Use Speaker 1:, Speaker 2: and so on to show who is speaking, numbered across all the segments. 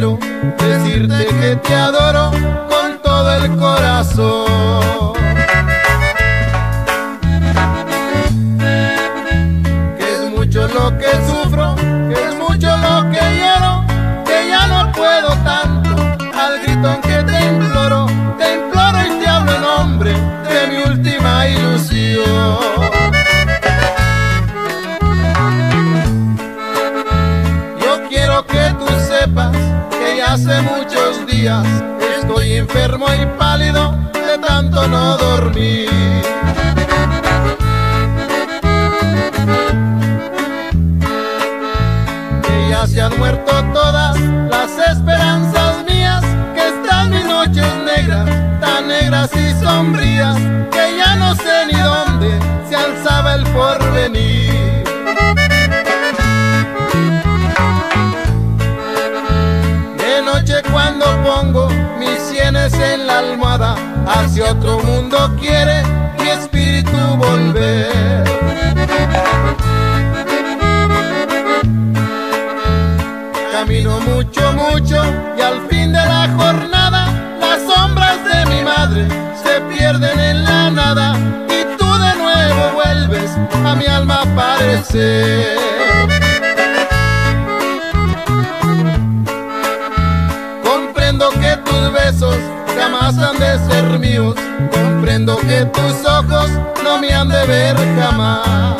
Speaker 1: decirte que te adoro con todo el corazón. Hace muchos días estoy enfermo y pálido de tanto no dormir. Ya se han muerto todas las esperanzas mías, que están mis noches negras, tan negras y sombrías, que ya no sé ni dónde se alzaba el porvenir. Noche cuando pongo mis sienes en la almohada, hacia otro mundo quiere mi espíritu volver. Camino mucho, mucho y al fin de la jornada las sombras de mi madre se pierden en la nada y tú de nuevo vuelves a mi alma a aparecer. Comprendo que tus besos jamás han de ser míos. Comprendo que tus ojos no me han de ver jamás.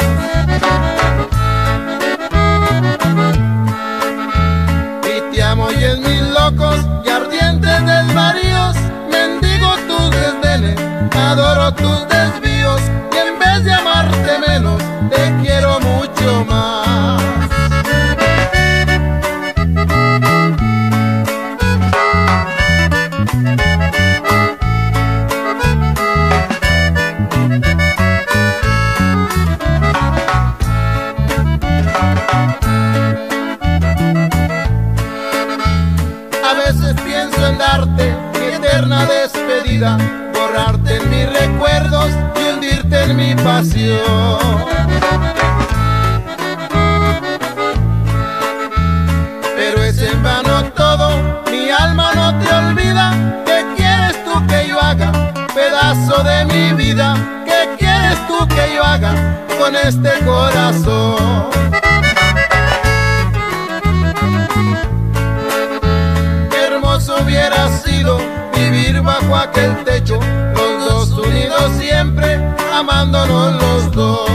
Speaker 1: Borrarte en mis recuerdos y hundirte en mi pasión. Pero es en vano todo, mi alma no te olvida. ¿Qué quieres tú que yo haga, pedazo de mi vida? ¿Qué quieres tú que yo haga con este corazón? Vivir bajo aquel techo, los dos unidos siempre, amándonos los dos.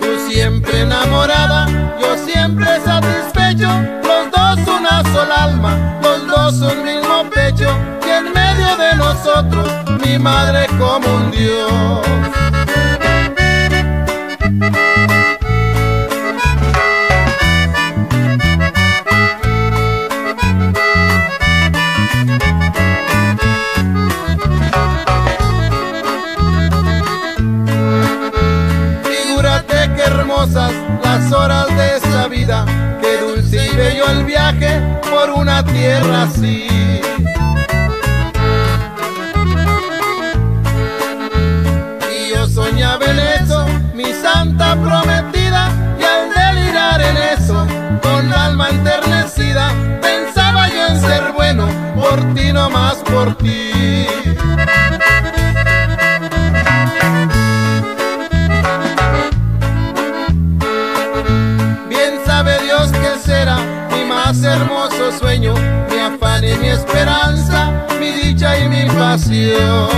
Speaker 1: Tú siempre enamorada, yo siempre satisfecho, los dos una sola alma, los dos un mismo pecho, y en medio de nosotros mi madre como un Dios. El viaje por una tierra así. Y yo soñaba en eso, mi santa prometida, y al delirar en eso, con alma enternecida, pensaba yo en ser bueno, por ti no más por ti. Hermoso sueño, mi afán y mi esperanza, mi dicha y mi pasión.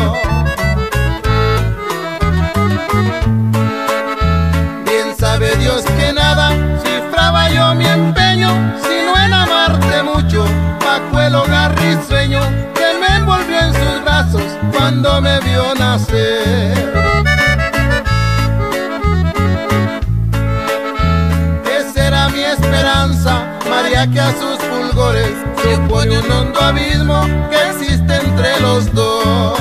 Speaker 1: Bien sabe Dios que nada cifraba yo mi empeño, sino en amarte mucho, bajo el hogar risueño que me envolvió en sus brazos cuando me Que a sus fulgores se opone un hondo abismo que existe entre los dos.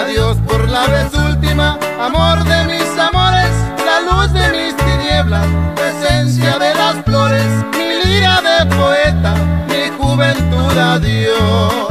Speaker 1: Adiós por la vez última, amor de mis amores, la luz de mis tinieblas, esencia de las flores, mi lira de poeta, mi juventud adiós.